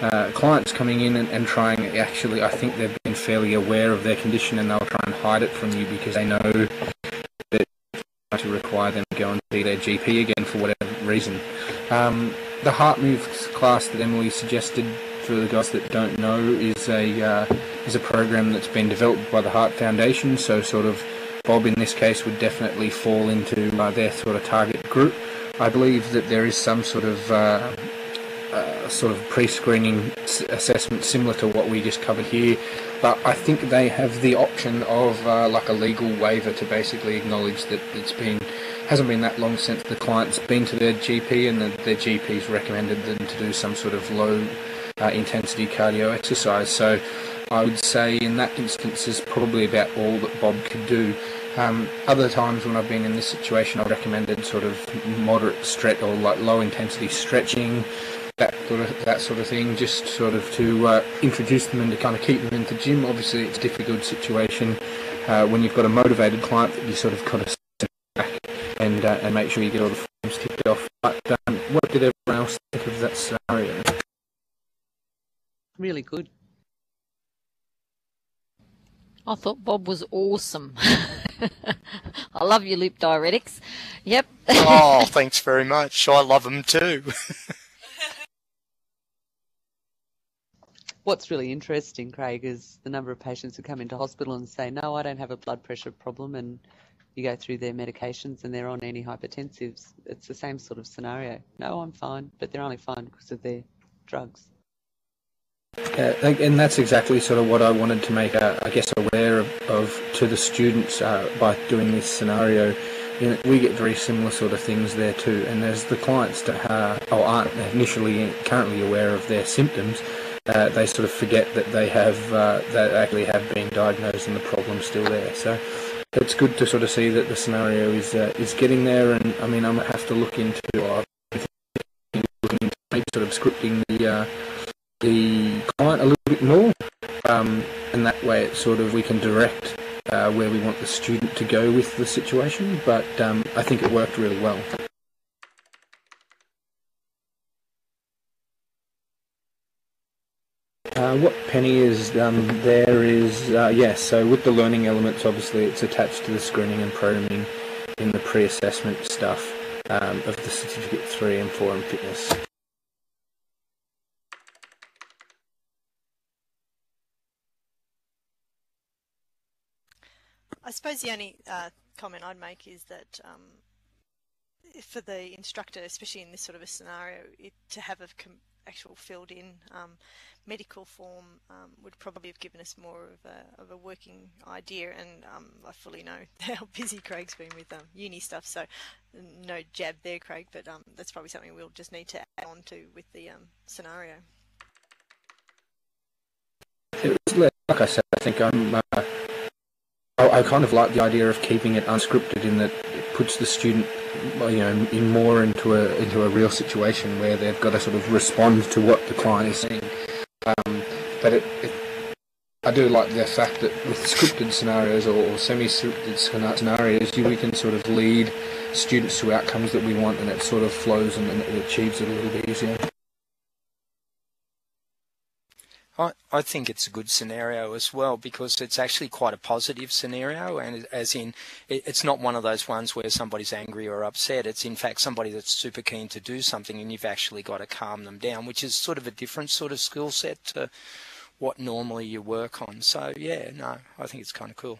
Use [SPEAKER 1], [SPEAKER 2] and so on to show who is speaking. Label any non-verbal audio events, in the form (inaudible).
[SPEAKER 1] uh, clients coming in and, and, trying actually I think they've been fairly aware of their condition and they'll try and hide it from you because they know that to require them to go and see their GP again for whatever reason. Um, the Heart Moves class that Emily suggested for the guys that don't know is a uh, is a program that's been developed by the Heart Foundation. So sort of Bob in this case would definitely fall into uh, their sort of target group. I believe that there is some sort of sort of pre-screening assessment similar to what we just covered here, but I think they have the option of uh, like a legal waiver to basically acknowledge that it's been hasn't been that long since the client's been to their GP and that their GP's recommended them to do some sort of low uh, intensity cardio exercise. So I would say in that instance is probably about all that Bob could do. Um, other times when I've been in this situation, I've recommended sort of moderate stretch or like low intensity stretching, that sort of that sort of thing, just sort of to uh, introduce them and to kind of keep them into gym. Obviously, it's a difficult situation uh, when you've got a motivated client that you sort of kind of back and uh, and make sure you get all the forms ticked off. But um, what did everyone else think of that scenario?
[SPEAKER 2] Really good.
[SPEAKER 3] I thought Bob was awesome. (laughs) I love your loop diuretics. Yep.
[SPEAKER 4] oh, (laughs) thanks very much. I love them too. (laughs)
[SPEAKER 2] What's really interesting, Craig, is the number of patients who come into hospital and say, No, I don't have a blood pressure problem. And you go through their medications and they're on any antihypertensives. It's the same sort of scenario. No, I'm fine, but they're only fine because of their drugs.
[SPEAKER 1] Yeah, and that's exactly sort of what I wanted to make, uh, I guess, aware of, of to the students uh, by doing this scenario. You know, we get very similar sort of things there too, and as the clients that uh, or aren't initially currently aware of their symptoms, uh, they sort of forget that they have uh, that actually have been diagnosed and the problem's still there. So it's good to sort of see that the scenario is uh, is getting there, and I mean I might have to look into, uh, sort of scripting the the client a little bit more, um, and that way it sort of we can direct uh, where we want the student to go with the situation. But um, I think it worked really well. Uh, what Penny is um, there is uh, yes. So with the learning elements, obviously it's attached to the screening and programming in the pre-assessment stuff um, of the certificate three and four in fitness.
[SPEAKER 5] I suppose the only uh, comment I'd make is that um, for the instructor, especially in this sort of a scenario, it, to have a actual filled in um, medical form um, would probably have given us more of a, of a working idea. And um, I fully know (laughs) how busy Craig's been with um, uni stuff, so no jab there, Craig, but um, that's probably something we'll just need to add on to with the scenario.
[SPEAKER 1] Like I said, I think I'm. Uh I, kind of like the idea of keeping it unscripted in that puts the student, you know, in more into a into a real situation where they've got to sort of respond to what the client is saying. Um, but it, it, I do like the fact that with scripted scenarios or, or semi-scripted scenarios, you, we can sort of lead students to outcomes that we want, and it sort of flows and, and it achieves it a little bit easier.
[SPEAKER 4] I, I think it's a good scenario as well because it's actually quite a positive scenario, and as in, it, it's not one of those ones where somebody's angry or upset. It's in fact somebody that's super keen to do something, and you've actually got to calm them down, which is sort of a different sort of skill set to what normally you work on. So yeah, no, I think it's kind of cool.